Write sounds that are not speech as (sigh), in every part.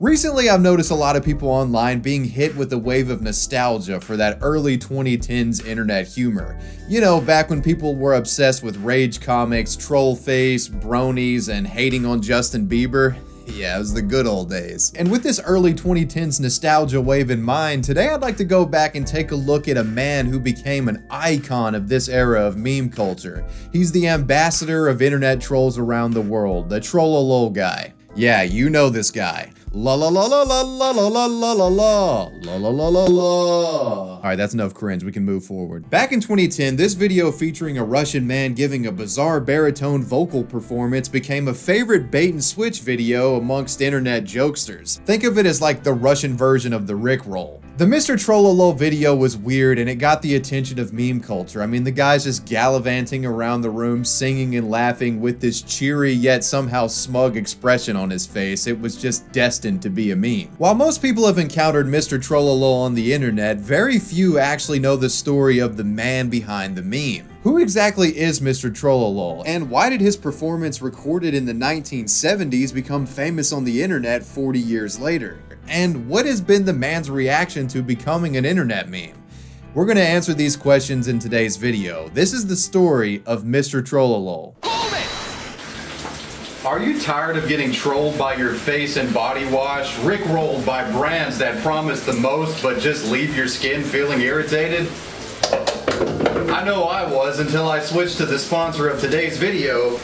Recently, I've noticed a lot of people online being hit with a wave of nostalgia for that early 2010s internet humor. You know, back when people were obsessed with Rage Comics, troll face, Bronies, and hating on Justin Bieber. (laughs) Yeah, it was the good old days. And with this early 2010s nostalgia wave in mind, today I'd like to go back and take a look at a man who became an icon of this era of meme culture. He's the ambassador of internet trolls around the world, the Trololol guy. Yeah, you know this guy. La la la la la la la la la la la la la la la la. Alright, that's enough cringe. We can move forward. Back in 2010, this video featuring a Russian man giving a bizarre baritone vocal performance became a favorite bait and switch video amongst internet jokesters. Think of it as like the Russian version of the Rickroll. The Mr. Trololo video was weird and it got the attention of meme culture. I mean, the guy's just gallivanting around the room, singing and laughing with this cheery yet somehow smug expression on his face. It was just destined to be a meme. While most people have encountered Mr. Trololo on the internet, very few actually know the story of the man behind the meme. Who exactly is Mr. Trololol, and why did his performance recorded in the 1970s become famous on the internet 40 years later? And what has been the man's reaction to becoming an internet meme? We're going to answer these questions in today's video. This is the story of Mr. Trololol. Are you tired of getting trolled by your face and body wash, rickrolled by brands that promise the most but just leave your skin feeling irritated? I know I was until I switched to the sponsor of today's video,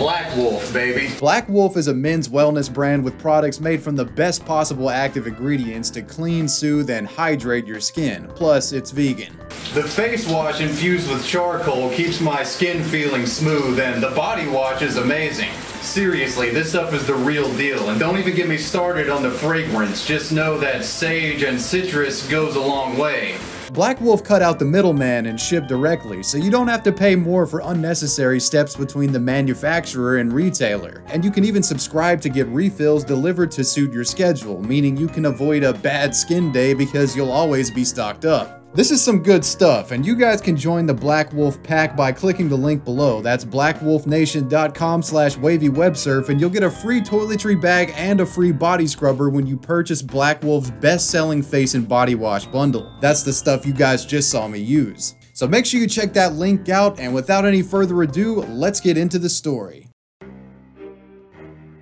Black Wolf, baby. Black Wolf is a men's wellness brand with products made from the best possible active ingredients to clean, soothe, and hydrate your skin. Plus, it's vegan. The face wash infused with charcoal keeps my skin feeling smooth, and the body wash is amazing. Seriously, this stuff is the real deal, and don't even get me started on the fragrance. Just know that sage and citrus goes a long way. Black Wolf cut out the middleman and shipped directly, so you don't have to pay more for unnecessary steps between the manufacturer and retailer. And you can even subscribe to get refills delivered to suit your schedule, meaning you can avoid a bad skin day because you'll always be stocked up. This is some good stuff, and you guys can join the Black Wolf pack by clicking the link below. That's blackwolfnation.com slash wavywebsurf, and you'll get a free toiletry bag and a free body scrubber when you purchase Black Wolf's best-selling face and body wash bundle. That's the stuff you guys just saw me use. So make sure you check that link out, and without any further ado, let's get into the story.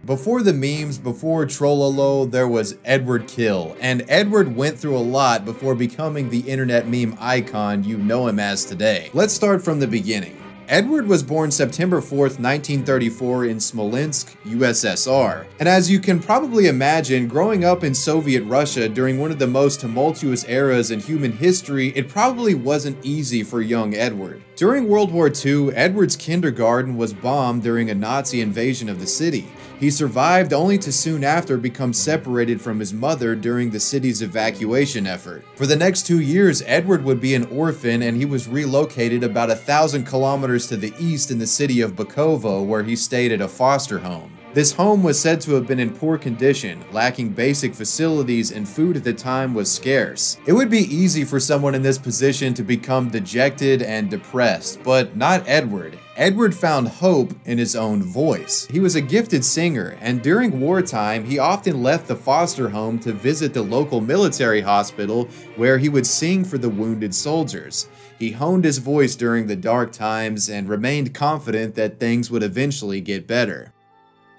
Before the memes, before Trololo, there was Edward Khil, and Edward went through a lot before becoming the internet meme icon you know him as today. Let's start from the beginning. Edward was born September 4th, 1934 in Smolensk, USSR. And as you can probably imagine, growing up in Soviet Russia during one of the most tumultuous eras in human history, it probably wasn't easy for young Edward. During World War II, Edward's kindergarten was bombed during a Nazi invasion of the city. He survived only to soon after become separated from his mother during the city's evacuation effort. For the next two years, Edward would be an orphan and he was relocated about a thousand kilometers to the east in the city of Bakovo where he stayed at a foster home. This home was said to have been in poor condition, lacking basic facilities, and food at the time was scarce. It would be easy for someone in this position to become dejected and depressed, but not Edward. Edward found hope in his own voice. He was a gifted singer, and during wartime, he often left the foster home to visit the local military hospital where he would sing for the wounded soldiers. He honed his voice during the dark times and remained confident that things would eventually get better.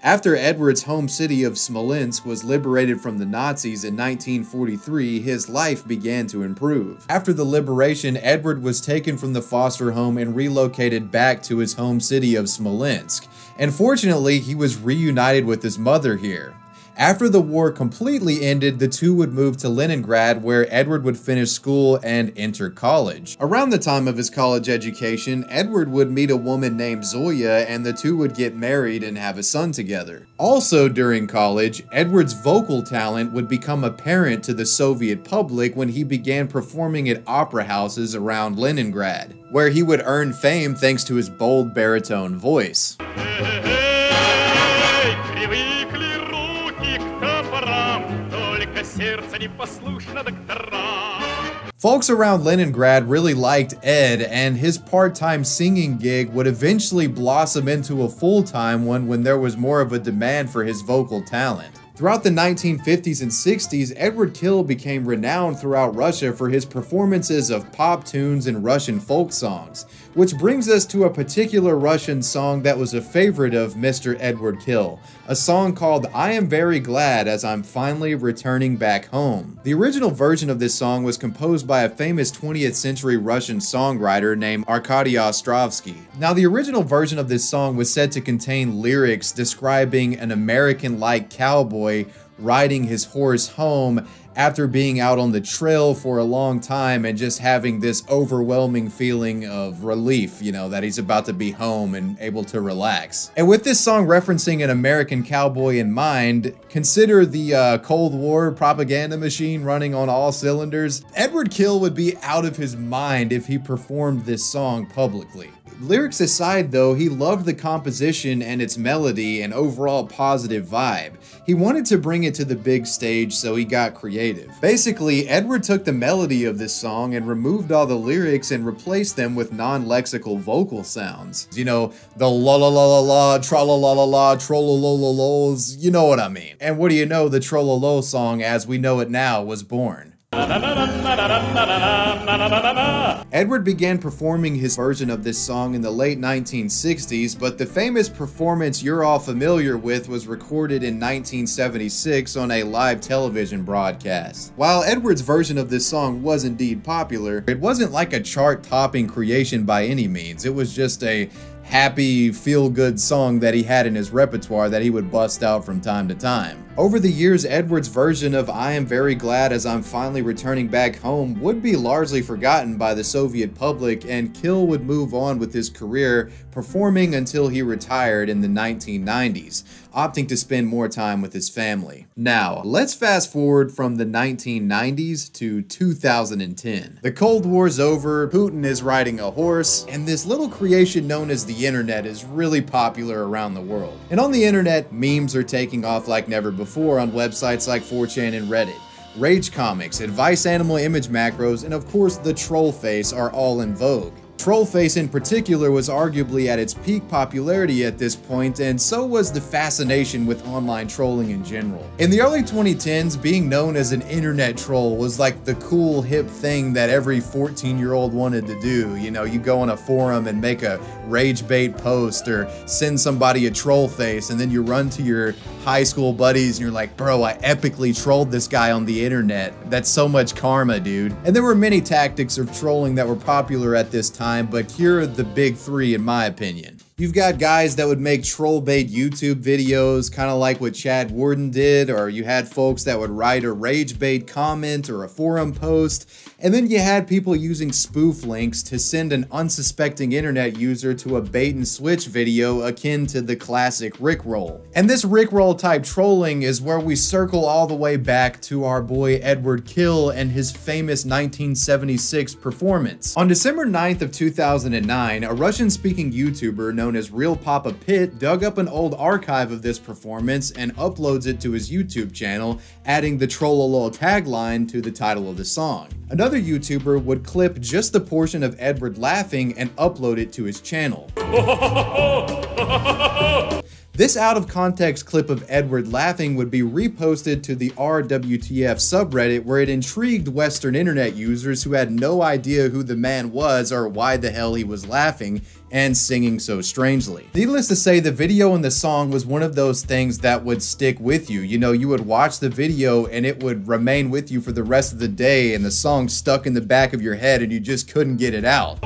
After Edward's home city of Smolensk was liberated from the Nazis in 1943, his life began to improve. After the liberation, Edward was taken from the foster home and relocated back to his home city of Smolensk. And fortunately, he was reunited with his mother here. After the war completely ended, the two would move to Leningrad where Edward would finish school and enter college. Around the time of his college education, Edward would meet a woman named Zoya and the two would get married and have a son together. Also during college, Edward's vocal talent would become apparent to the Soviet public when he began performing at opera houses around Leningrad, where he would earn fame thanks to his bold baritone voice. (laughs) Folks around Leningrad really liked Ed, and his part-time singing gig would eventually blossom into a full-time one when there was more of a demand for his vocal talent. Throughout the 1950s and 60s, Edward Khil became renowned throughout Russia for his performances of pop tunes and Russian folk songs, which brings us to a particular Russian song that was a favorite of Mr. Edward Khil, a song called I Am Very Glad as I'm Finally Returning Back Home. The original version of this song was composed by a famous 20th century Russian songwriter named Arkady Ostrovsky. Now, the original version of this song was said to contain lyrics describing an American-like cowboy riding his horse home after being out on the trail for a long time and just having this overwhelming feeling of relief, you know, that he's about to be home and able to relax. And with this song referencing an American cowboy in mind, consider the uh, Cold War propaganda machine running on all cylinders. Edward Khil would be out of his mind if he performed this song publicly. Lyrics aside, though, he loved the composition and its melody and overall positive vibe. He wanted to bring it to the big stage, so he got creative. Basically, Edward took the melody of this song and removed all the lyrics and replaced them with non-lexical vocal sounds. You know, the la la la la la, tra la la la la, trolla lo lo los, you know what I mean. And what do you know, the Trololo song as we know it now was born. Edward began performing his version of this song in the late 1960s, but the famous performance you're all familiar with was recorded in 1976 on a live television broadcast. While Edward's version of this song was indeed popular, it wasn't like a chart-topping creation by any means. It was just a happy, feel-good song that he had in his repertoire that he would bust out from time to time. Over the years, Edward's version of I am very glad as I'm finally returning back home would be largely forgotten by the Soviet public and Khil would move on with his career performing until he retired in the 1990s, opting to spend more time with his family. Now, let's fast forward from the 1990s to 2010. The Cold War's over, Putin is riding a horse, and this little creation known as the internet is really popular around the world. And on the internet, memes are taking off like never before before on websites like 4chan and Reddit. Rage comics, advice animal image macros, and of course the troll face are all in vogue. Trollface in particular was arguably at its peak popularity at this point, and so was the fascination with online trolling in general. In the early 2010s, being known as an internet troll was like the cool hip thing that every 14 year old wanted to do. You know, you go on a forum and make a rage bait post or send somebody a troll face, and then you run to your high school buddies and you're like, bro, I epically trolled this guy on the internet. That's so much karma, dude. And there were many tactics of trolling that were popular at this time time, but here are the big three in my opinion. You've got guys that would make troll bait YouTube videos, kind of like what Chad Warden did, or you had folks that would write a rage bait comment or a forum post, and then you had people using spoof links to send an unsuspecting internet user to a bait and switch video akin to the classic Rickroll. And this Rickroll type trolling is where we circle all the way back to our boy Edward Khil and his famous 1976 performance. On December 9th of 2009, a Russian-speaking YouTuber known as Real Papa Pit, dug up an old archive of this performance and uploads it to his YouTube channel, adding the Trololol tagline to the title of the song. Another YouTuber would clip just the portion of Edward laughing and upload it to his channel. (laughs) This out of context clip of Edward laughing would be reposted to the RWTF subreddit where it intrigued Western internet users who had no idea who the man was or why the hell he was laughing and singing so strangely. Needless to say, the video and the song was one of those things that would stick with you. You know, you would watch the video and it would remain with you for the rest of the day and the song stuck in the back of your head and you just couldn't get it out.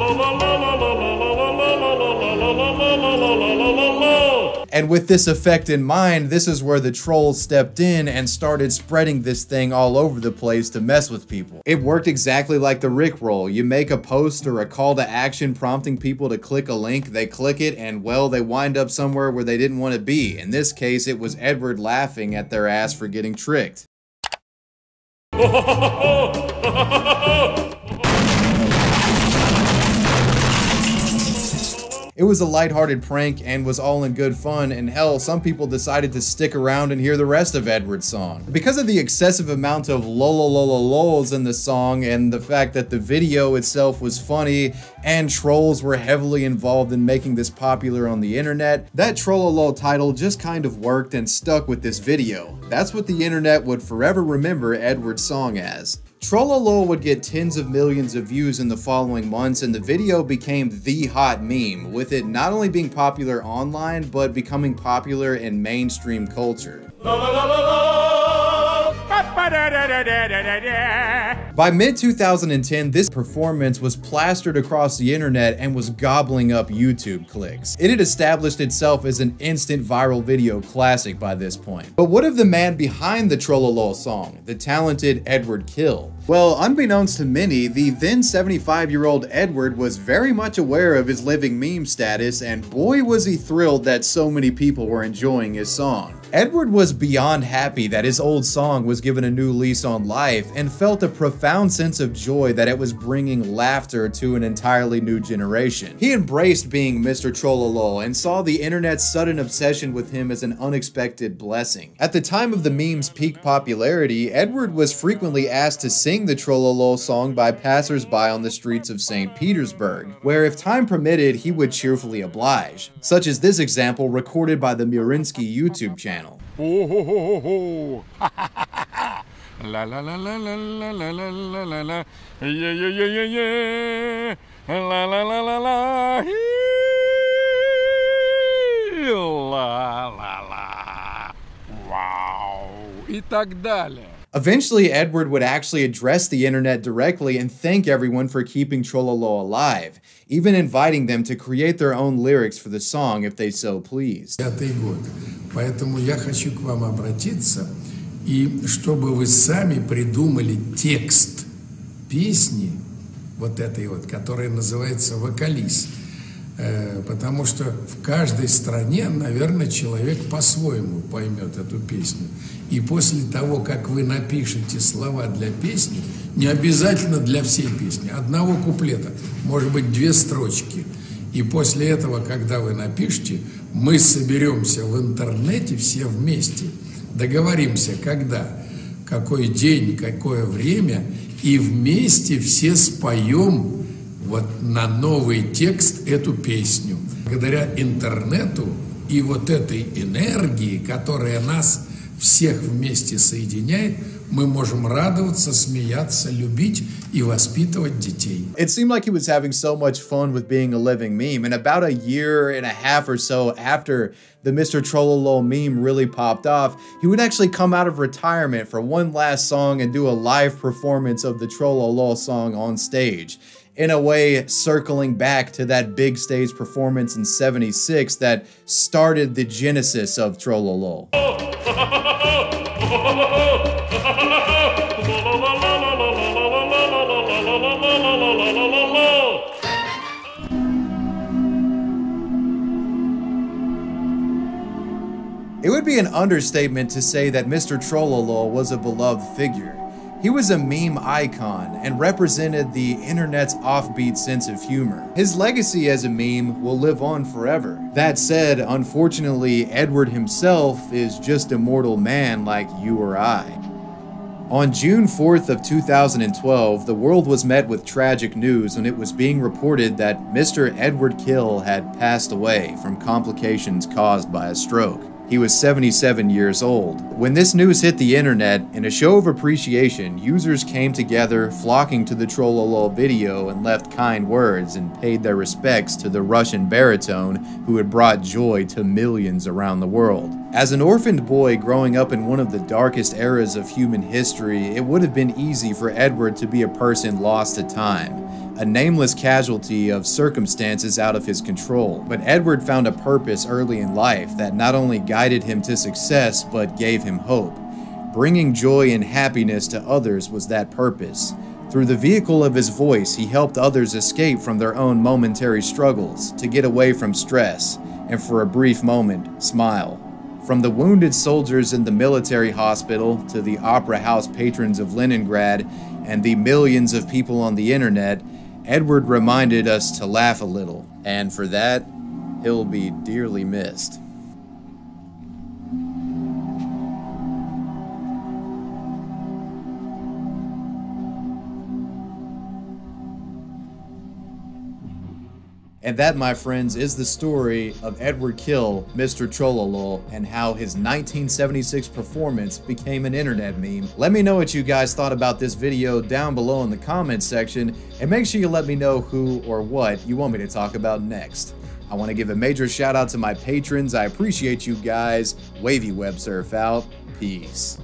And with this effect in mind, this is where the trolls stepped in and started spreading this thing all over the place to mess with people. It worked exactly like the Rickroll. You make a post or a call to action prompting people to click a link, they click it, and well, they wind up somewhere where they didn't want to be. In this case, it was Edward laughing at their ass for getting tricked. (laughs) It was a lighthearted prank and was all in good fun, and hell, some people decided to stick around and hear the rest of Edward's song. Because of the excessive amount of lololololols in the song and the fact that the video itself was funny and trolls were heavily involved in making this popular on the internet, that Trololol title just kind of worked and stuck with this video. That's what the internet would forever remember Edward's song as. Trololol would get tens of millions of views in the following months and the video became the hot meme, with it not only being popular online, but becoming popular in mainstream culture. By mid 2010, this performance was plastered across the internet and was gobbling up YouTube clicks. It had established itself as an instant viral video classic by this point. But what of the man behind the Trololol song, the talented Edward Khil? Well, unbeknownst to many, the then 75 year old Edward was very much aware of his living meme status, and boy was he thrilled that so many people were enjoying his song. Edward was beyond happy that his old song was given a new lease on life and felt a profound sense of joy that it was bringing laughter to an entirely new generation. He embraced being Mr. Trololol and saw the internet's sudden obsession with him as an unexpected blessing. At the time of the meme's peak popularity, Edward was frequently asked to sing the Trololol song by passersby on the streets of St. Petersburg, where if time permitted, he would cheerfully oblige, such as this example recorded by the Murinsky YouTube channel channel. La la la la la la la la la la la yeah yeah yeah yeah yeah la la la la la la la la wow и так далее. Eventually, Edward would actually address the internet directly and thank everyone for keeping Trollolol alive, even inviting them to create their own lyrics for the song if they so pleased. Поэтому я хочу к вам обратиться, и чтобы вы сами придумали текст песни, вот этой вот, которая называется «Вокалист». Э, потому что в каждой стране, наверное, человек по-своему поймет эту песню. И после того, как вы напишете слова для песни, не обязательно для всей песни, одного куплета, может быть, две строчки. И после этого, когда вы напишете, мы соберемся в интернете все вместе, договоримся, когда, какой день, какое время, и вместе все споем вот на новый текст эту песню. Благодаря интернету и вот этой энергии, которая нас всех вместе соединяет, мы можем радоваться, смеяться, любить и воспитывать детей. It seemed like he was having so much fun with being a living meme, and about a year and a half or so after the Mr. Trololo meme really popped off, he would actually come out of retirement for one last song and do a live performance of the Trololo song on stage in a way circling back to that big stage performance in 76 that started the genesis of Trololol. (laughs) It would be an understatement to say that Mr. Trololol was a beloved figure. He was a meme icon and represented the internet's offbeat sense of humor. His legacy as a meme will live on forever. That said, unfortunately, Edward himself is just a mortal man like you or I. On June 4th of 2012, the world was met with tragic news when it was being reported that Mr. Edward Khil had passed away from complications caused by a stroke. He was 77 years old. When this news hit the internet, in a show of appreciation, users came together, flocking to the Trololol video and left kind words and paid their respects to the Russian baritone who had brought joy to millions around the world. As an orphaned boy growing up in one of the darkest eras of human history, it would have been easy for Edward to be a person lost to time a nameless casualty of circumstances out of his control. But Edward found a purpose early in life that not only guided him to success, but gave him hope. Bringing joy and happiness to others was that purpose. Through the vehicle of his voice, he helped others escape from their own momentary struggles, to get away from stress, and for a brief moment, smile. From the wounded soldiers in the military hospital to the opera house patrons of Leningrad and the millions of people on the internet, Edward reminded us to laugh a little, and for that, He'll be dearly missed. And that, my friends, is the story of Edward Khil, Mr. Trololo, and how his 1976 performance became an internet meme. Let me know what you guys thought about this video down below in the comments section, and make sure you let me know who or what you want me to talk about next. I want to give a major shout out to my patrons. I appreciate you guys. Wavy Web Surf out. Peace.